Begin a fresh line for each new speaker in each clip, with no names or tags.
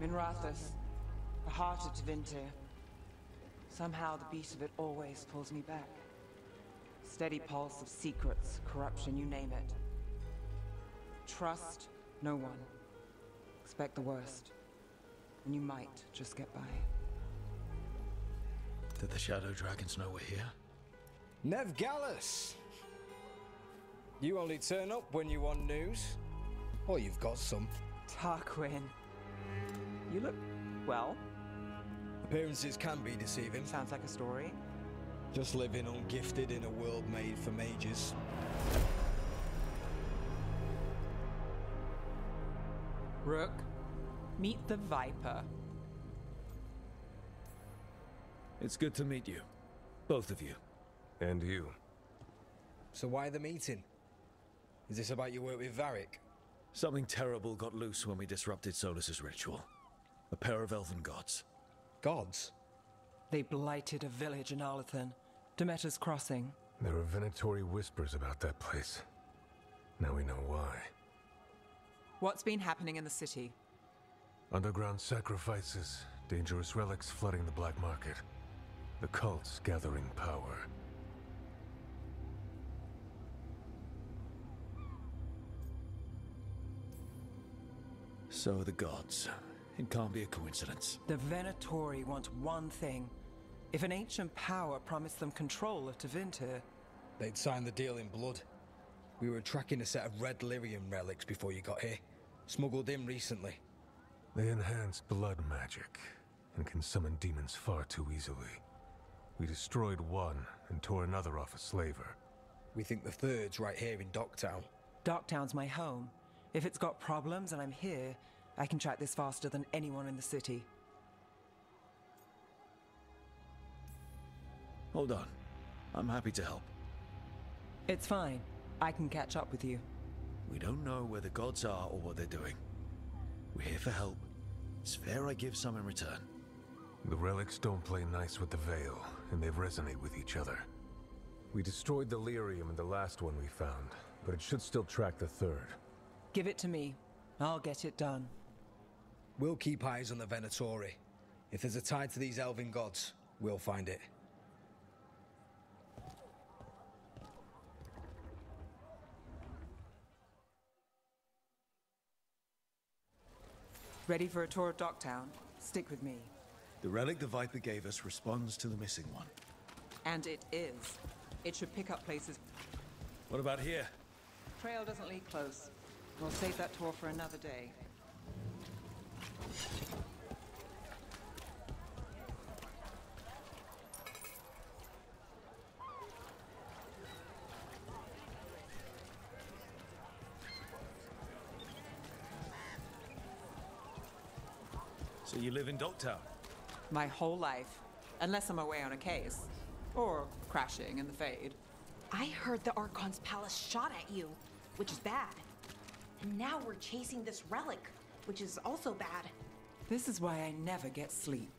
Minrathous, the heart of Tevinter. Somehow the beat of it always pulls me back. Steady pulse of secrets, corruption, you name it. Trust no one. Expect the worst. And you might just get by.
Did the Shadow Dragons know we're here?
Neve Gallus! You only turn up when you want news. Or you've got some.
Tarquin. You look well.
Appearances can be deceiving.
Sounds like a story.
Just living ungifted in a world made for mages.
Rook, meet the Viper.
It's good to meet you. Both of you.
And you.
So why the meeting? Is this about your work with Varric?
Something terrible got loose when we disrupted Solas's ritual. A pair of elven gods.
Gods?
They blighted a village in Arlathan, Demeter's Crossing.
There were Venatori whispers about that place. Now we know why.
What's been happening in the city?
Underground sacrifices, dangerous relics flooding the black market. The cults gathering power.
So the gods. It can't be a coincidence.
The Venatori want one thing. If an ancient power promised them control of Tevinter,
They'd signed the deal in blood. We were tracking a set of red lyrium relics before you got here. Smuggled in recently.
They enhance blood magic and can summon demons far too easily. We destroyed one and tore another off a slaver.
We think the third's right here in Docktown.
Docktown's my home. If it's got problems and I'm here, I can track this faster than anyone in the city.
Hold on. I'm happy to help.
It's fine. I can catch up with you.
We don't know where the gods are or what they're doing. We're here for help. It's fair I give some in return.
The relics don't play nice with the Veil, and they resonate with each other. We destroyed the lyrium in the last one we found, but it should still track the third.
Give it to me. I'll get it done.
We'll keep eyes on the Venatori. If there's a tie to these elven gods, we'll find it.
Ready for a tour of Docktown? Stick with me.
The relic the Viper gave us responds to the missing one.
And it is. It should pick up places.
What about here?
Trail doesn't lead close. We'll save that tour for another day.
So you live in Docktown?
My whole life. Unless I'm away on a case. Or crashing in the Fade.
I heard the Archon's palace shot at you, which is bad. And now we're chasing this relic, which is also bad.
This is why I never get sleep.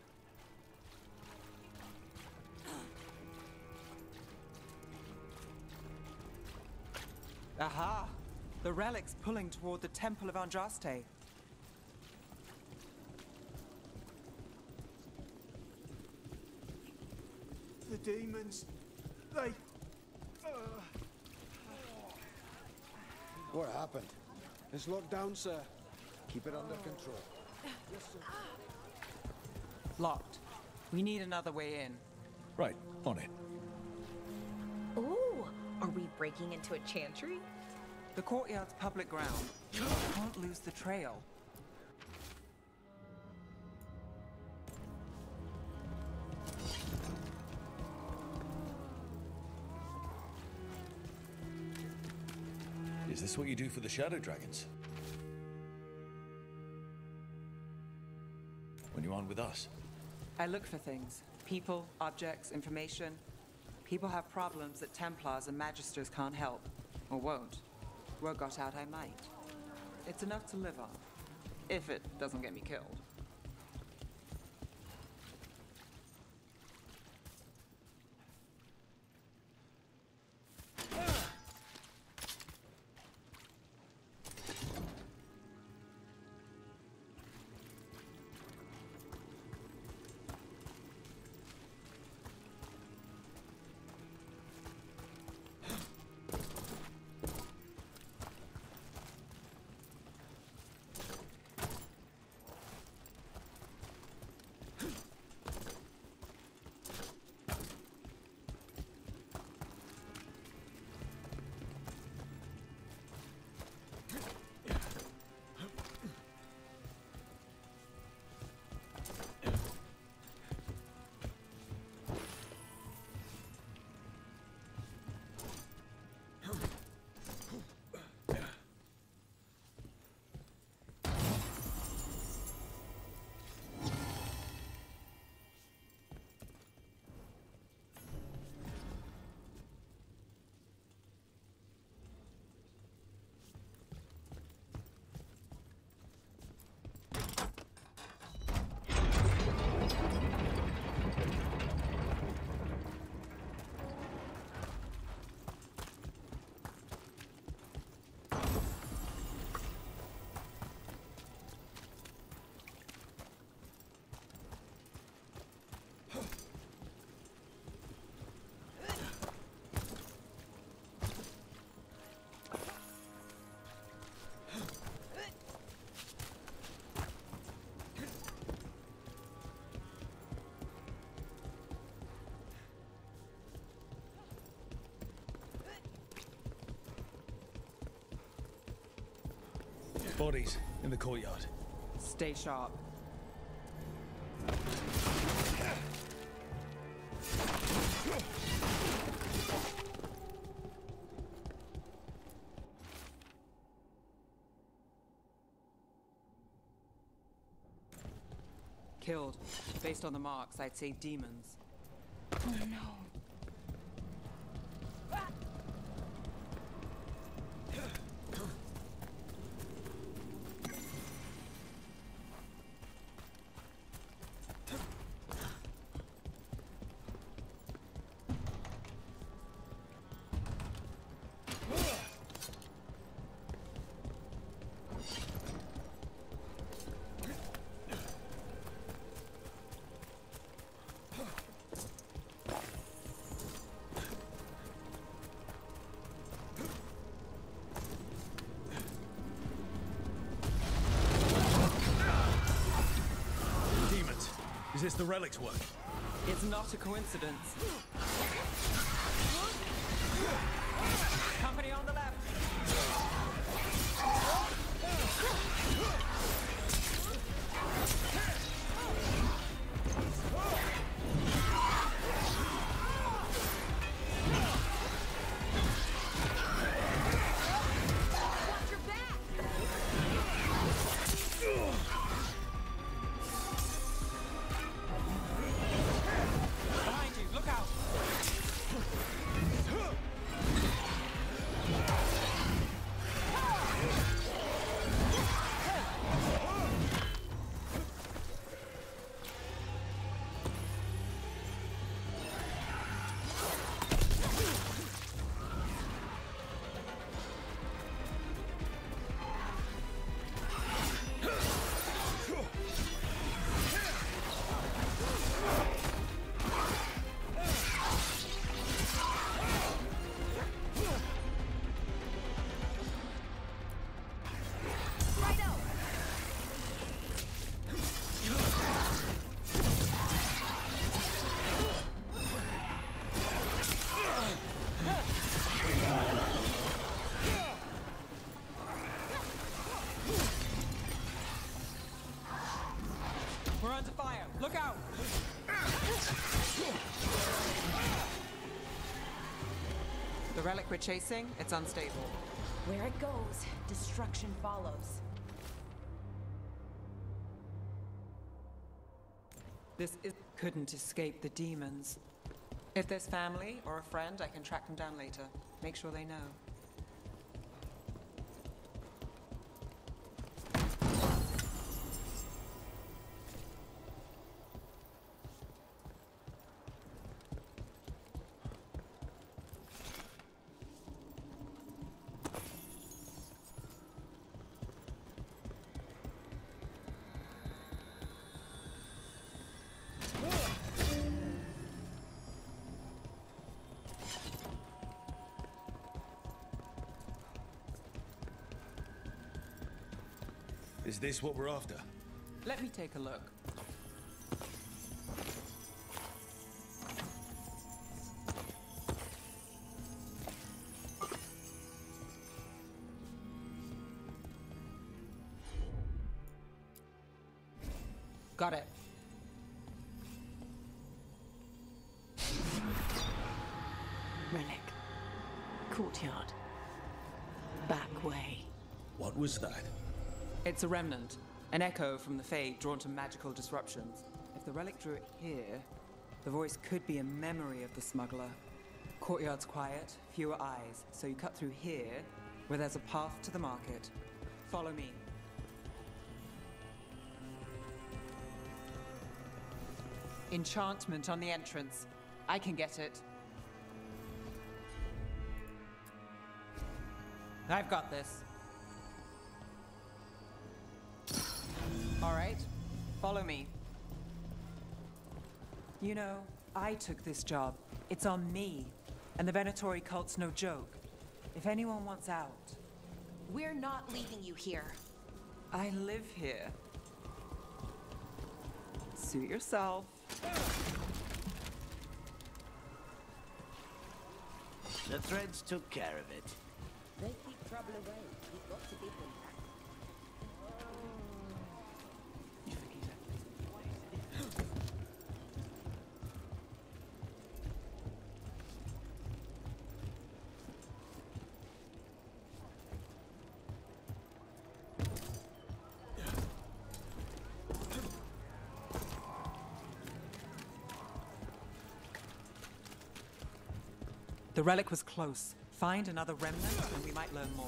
Aha! The relic's pulling toward the Temple of Andraste.
The demons, they. Uh.
What happened? It's locked down, sir. Keep it under control.
Locked. We need another way in.
Right, on it.
Ooh, are we breaking into a chantry?
The courtyard's public ground. We can't lose the trail.
Is this what you do for the Shadow Dragons?
I look for things people, objects, information. People have problems that Templars and Magisters can't help, or won't. Word got out I might. It's enough to live on, if it doesn't get me killed.
Bodies in the courtyard.
Stay sharp. Killed. Based on the marks, I'd say demons.
Oh no.
The relic's work?
It's not a coincidence. Fire. Look out! The relic we're chasing, it's unstable.
Where it goes, destruction follows.
This is couldn't escape the demons. If there's family or a friend, I can track them down later. Make sure they know.
Is this what we're after?
Let me take a look. Got it.
Relic. Courtyard. Back way.
What was that?
It's a remnant, an echo from the Fade drawn to magical disruptions. If the relic drew it here, the voice could be a memory of the smuggler. Courtyard's quiet, fewer eyes, so you cut through here, where there's a path to the market. Follow me. Enchantment on the entrance. I can get it. I've got this. All right, follow me. You know, I took this job. It's on me. And the Venatori cult's no joke. If anyone wants out,
We're not leaving you here.
I live here. Suit yourself.
The threads took care of it.
They keep trouble away. You've got to give them
The relic was close. Find another remnant, and we might learn more.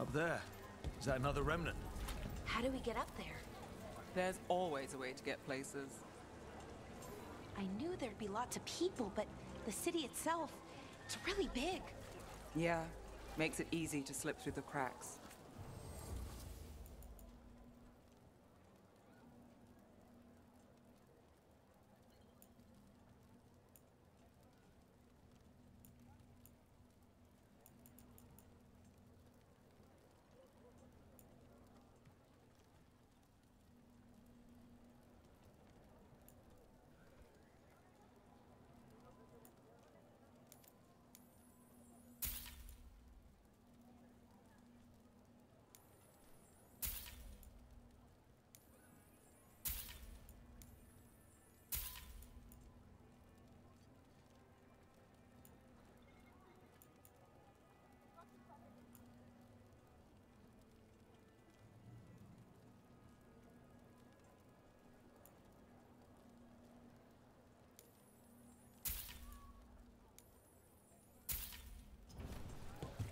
Up there. Is that another remnant?
How do we get up there?
There's always a way to get places.
I knew there'd be lots of people, but the city itself, it's really big.
Yeah, makes it easy to slip through the cracks.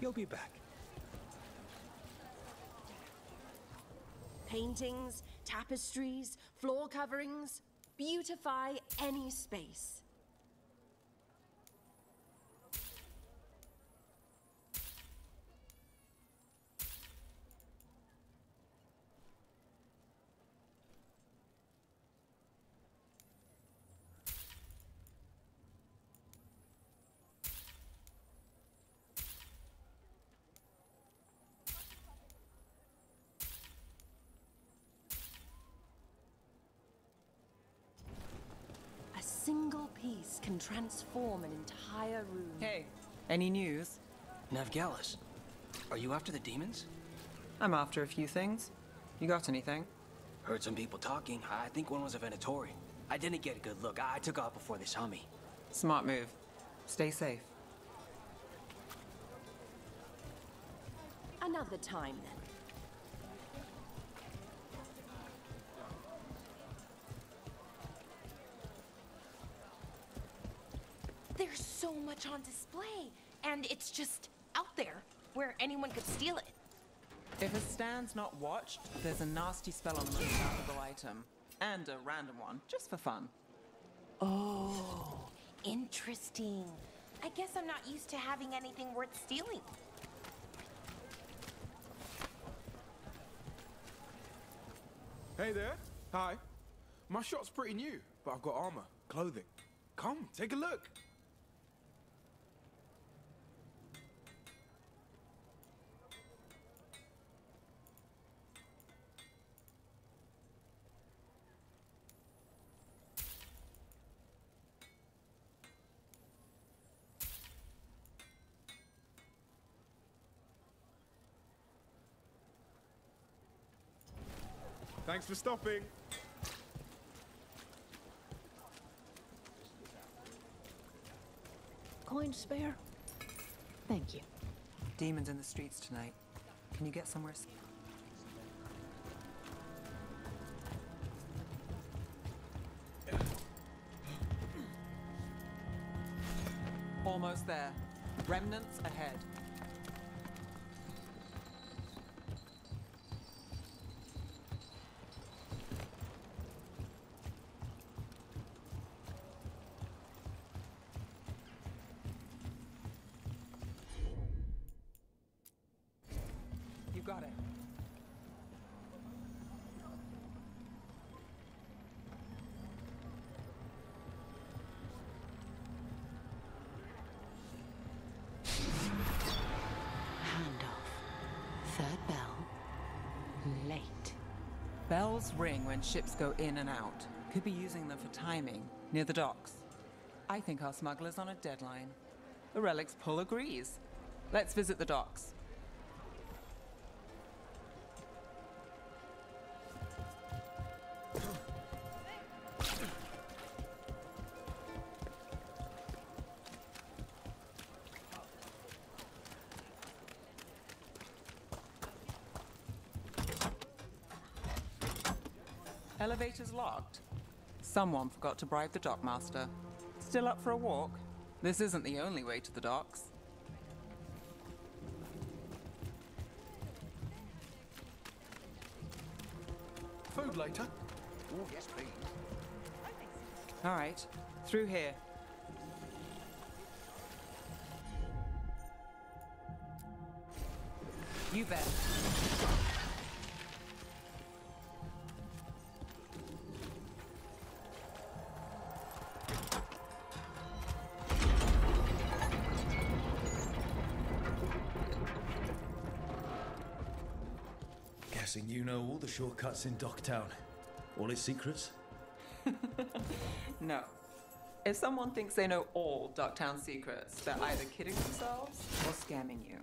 You'll be back.
Paintings, tapestries, floor coverings. Beautify any space. Can transform an entire room.
Hey, any news?
Neve Gallus, are you after the demons?
I'm after a few things. You got anything?
Heard some people talking. I think one was a Venatori. I didn't get a good look. I took off before they saw me.
Smart move. Stay safe.
Another time then.
There's so much on display, and it's just out there where anyone could steal it.
If a stand's not watched, there's a nasty spell on the most valuable item. And a random one, just for fun.
Oh, interesting. I guess I'm not used to having anything worth stealing.
Hey there. Hi. My shop's pretty new, but I've got armor, clothing. Come, take a look. Thanks for stopping.
Coin spare? Thank you.
Demons in the streets tonight. Can you get somewhere? s- Almost there. Remnants ahead. Bells ring when ships go in and out. Could be using them for timing, near the docks. I think our smuggler's on a deadline. The relic's pull agrees. Let's visit the docks. Elevator's locked. Someone forgot to bribe the dockmaster. Still up for a walk? This isn't the only way to the docks.
Food later?
Oh, yes, please.
All right, through here. You bet.
Shortcuts in Docktown. All its secrets?
No. If someone thinks they know all Docktown secrets, they're either kidding themselves or scamming you.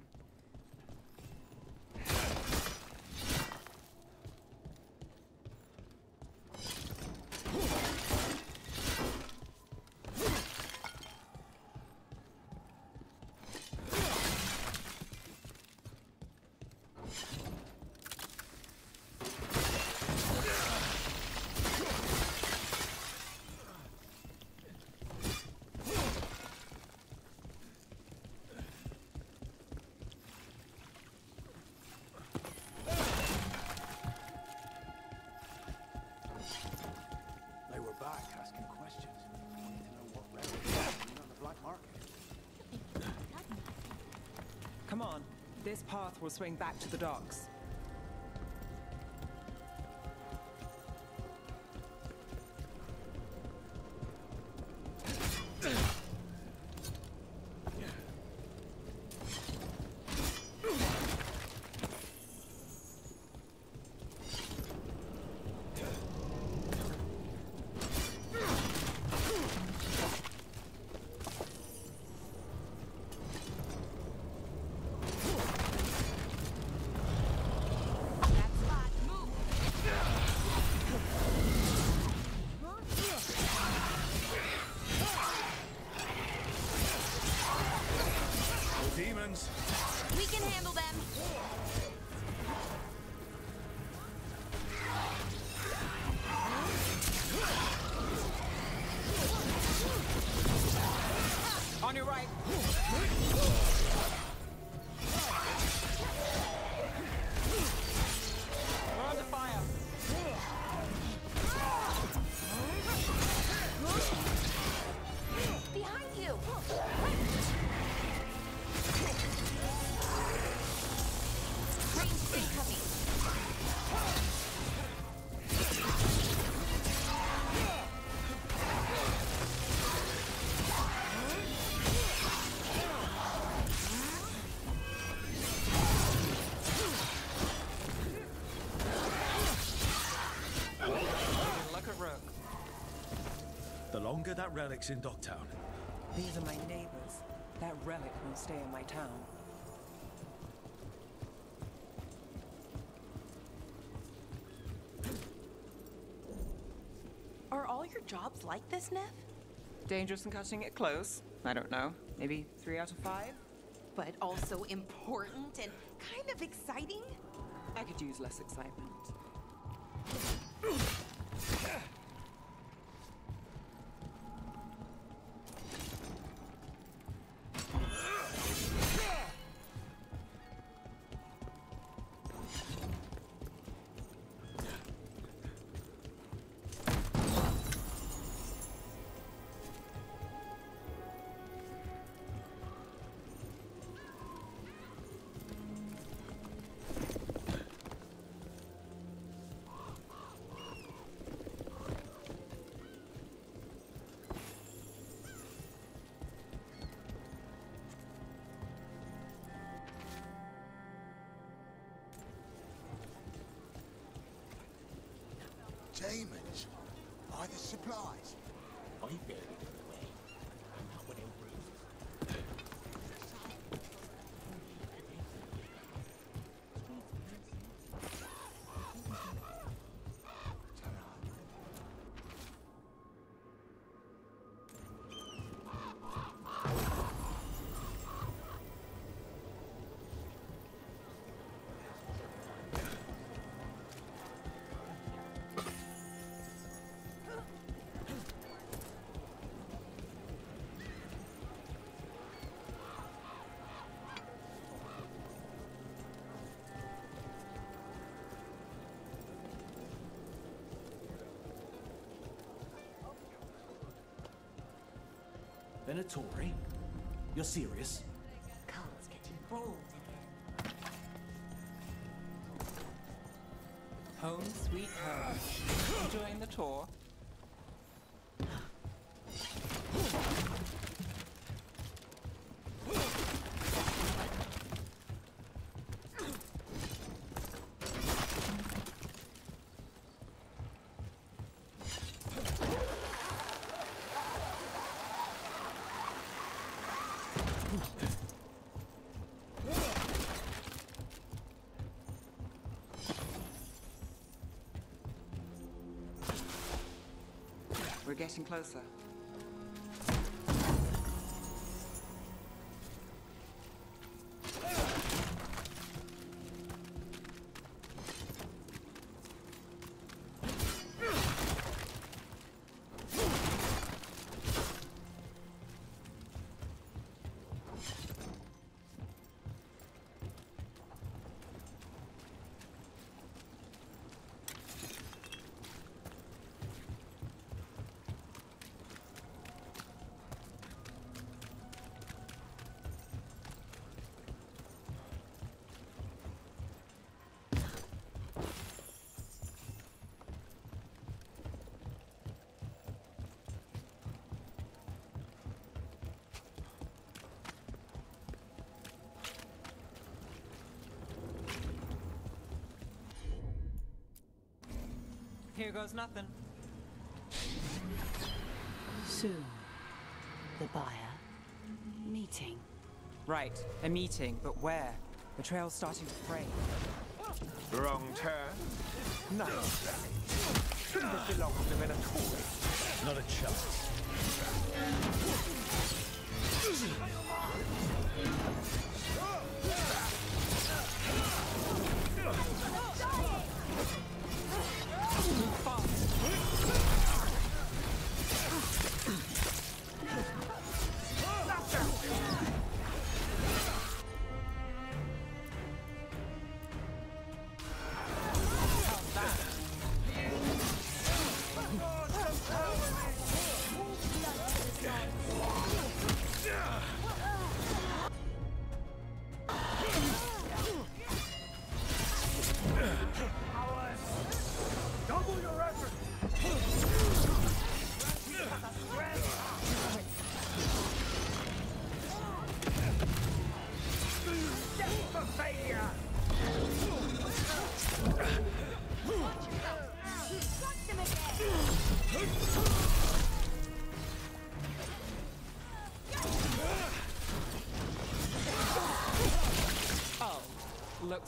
This path will swing back to the docks.
That relic's in Docktown,
These are my neighbors. That relic won't stay in my town.
Are all your jobs like this, Neve?
Dangerous and cutting it close? I don't know. Maybe three out of five?
But also important and kind of exciting?
I could use less excitement.
Demons? By the supplies?
I buried Venatori? You're serious?
Carl's getting bold again.
Home sweet home. Enjoying the tour? We're getting closer. Here goes nothing.
Soon. The buyer. Meeting.
Right, a meeting, but where? The trail's starting to fray.
Wrong turn. No. Shouldn't have belonged to Venatori.
Not a chance.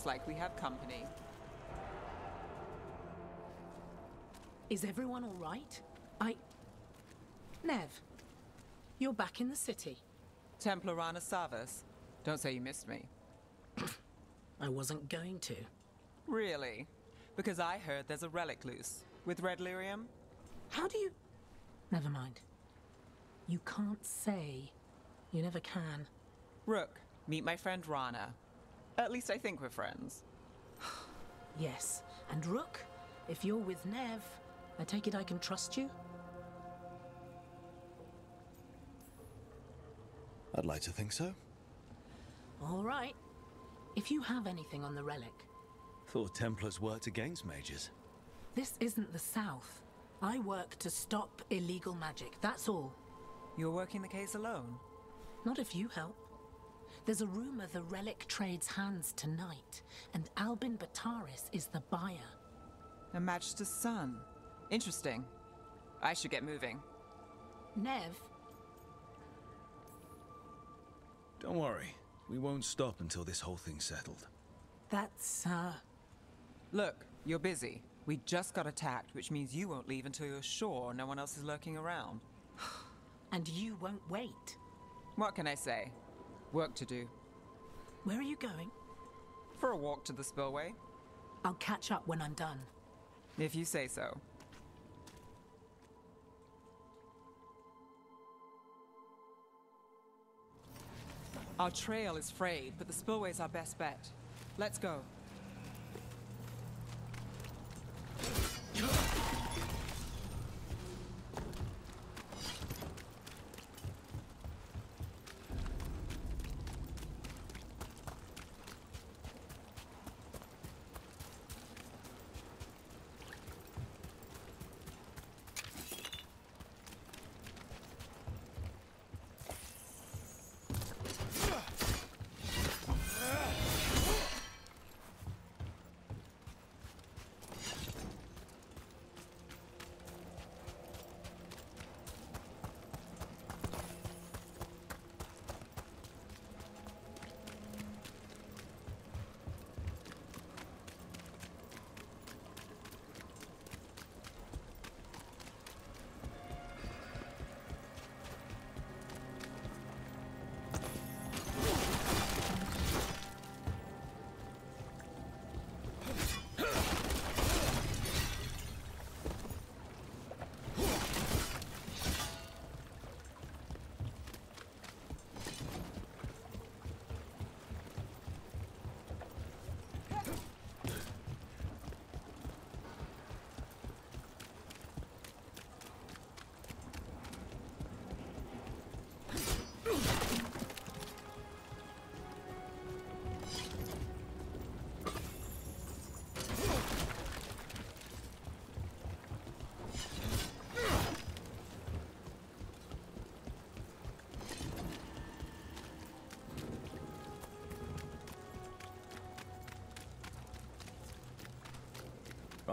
Looks like we have company.
Is everyone all right? I. Neve, you're back in the city.
Templar Rana Savas. Don't say you missed me.
I wasn't going to.
Really? Because I heard there's a relic loose. With Red Lyrium?
How do you. Never mind. You can't say. You never can.
Rook, meet my friend Rana. At least I think we're friends.
Yes. And Rook, if you're with Neve, I take it I can trust you?
I'd like to think so.
All right. If you have anything on the relic,
Thought Templars worked against mages.
this isn't the South. I work to stop illegal magic, that's all.
You're working the case alone?
Not if you help. There's a rumor the relic trades hands tonight, and Albin Bataris is the buyer.
A Magister's son. Interesting. I should get moving.
Neve,
Don't worry. We won't stop until this whole thing's settled.
that's, uh.
Look, you're busy. We just got attacked, which means you won't leave until you're sure no one else is lurking around.
And you won't wait.
What can I say? Work to do.
Where are you going?
For a walk to the spillway,
I'll catch up when I'm done.
if you say so. Our trail is frayed, but the spillway's our best bet. Let's go.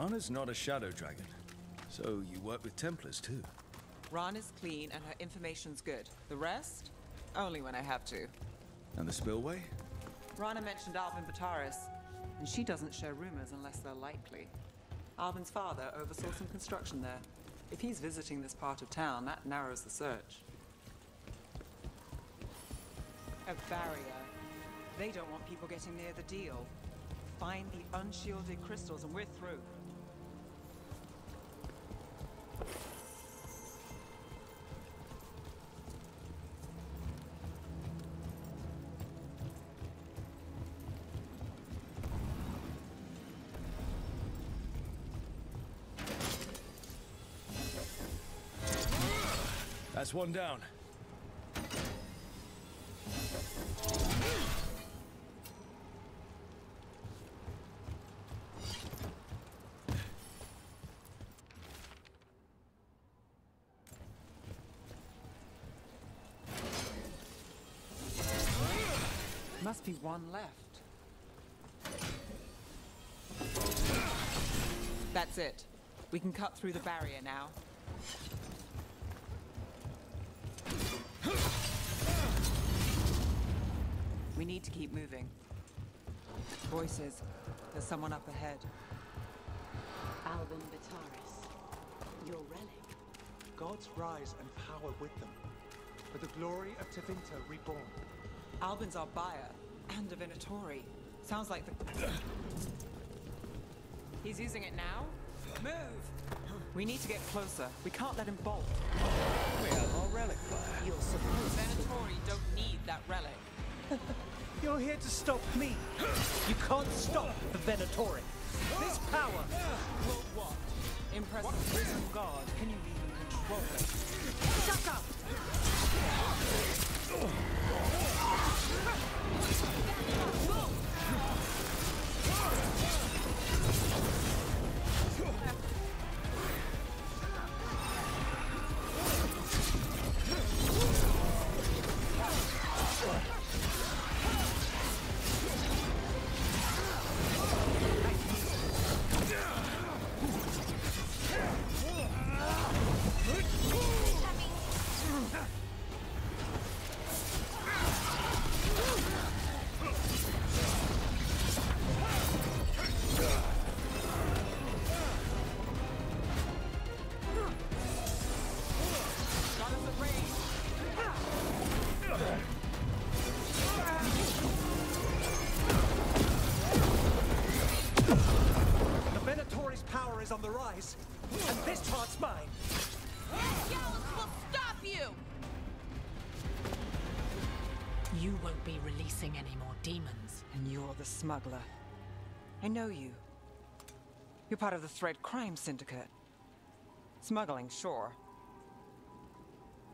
Rana's not a shadow dragon, so you work with Templars too.
Ran is clean and her information's good. The rest? Only when I have to.
And the spillway?
Rana mentioned Albin Bataris, and she doesn't share rumors unless they're likely. Albin's father oversaw some construction there. If he's visiting this part of town, that narrows the search. A barrier. They don't want people getting near the deal. Find the unshielded crystals and we're through.
That's one down.
Must be one left. That's it. We can cut through the barrier now. Need to keep moving. Voices. There's someone up ahead.
Albin Bataris. Your relic.
Gods rise and power with them. For the glory of Tevinter reborn.
Albin's our buyer, and a Venatori. Sounds like the... He's using it now? Move! We need to get closer. We can't let him bolt.
We have our relic buyer.
You're supposed Venatori don't need that relic.
You're here to stop me. You can't stop the Venatori. This power
Will what? Impress. Can you even control it?
Shut up!
Got
on the rise, and this part's mine.
Gallus will stop you!
You won't be releasing any more demons.
And you're the smuggler. I know you. You're part of the Thread Crime Syndicate. Smuggling, sure.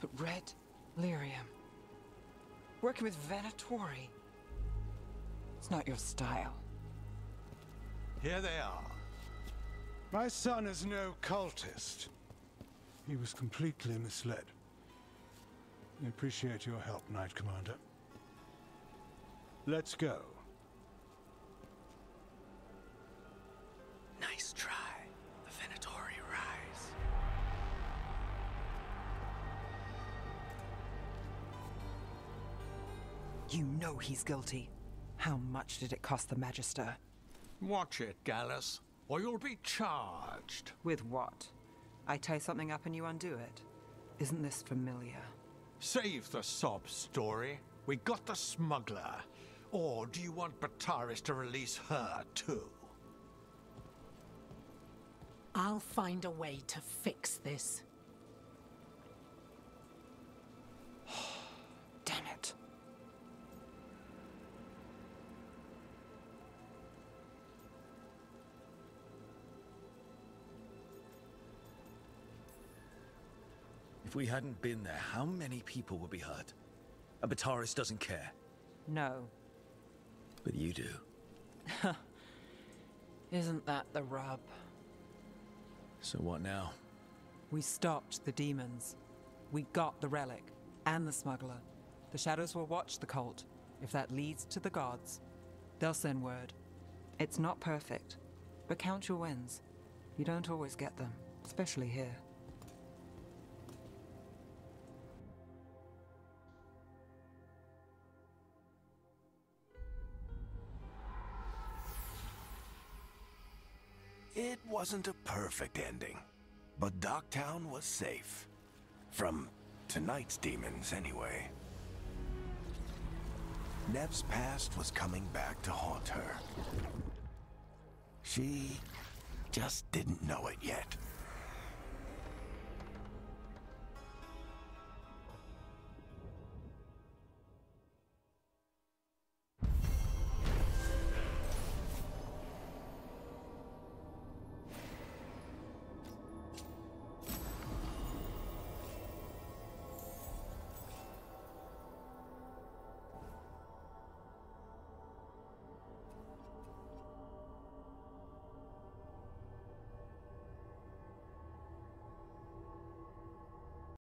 But Red Lyrium. Working with Venatori. It's not your style.
Here they are. My son is no cultist. He was completely misled. We appreciate your help, Knight Commander. Let's go.
Nice try. The Venatori rise.
You know he's guilty. How much did it cost the Magister?
Watch it, Gallus, or you'll be charged.
With what? I tie something up and you undo it. Isn't this familiar?
Save the sob story. We got the smuggler. Or do you want Bataris to release her, too?
I'll find a way to fix this.
We hadn't been there, how many people would be hurt? And Bataris doesn't care.
No.
But you do.
Isn't that the rub?
So what now?
We stopped the demons. We got the relic and the smuggler. The shadows will watch the cult. If that leads to the gods, they'll send word. It's not perfect, but count your wins. You don't always get them, especially here.
Wasn't a perfect ending, but Docktown was safe. From tonight's demons, anyway. Neve's past was coming back to haunt her. She just didn't know it yet.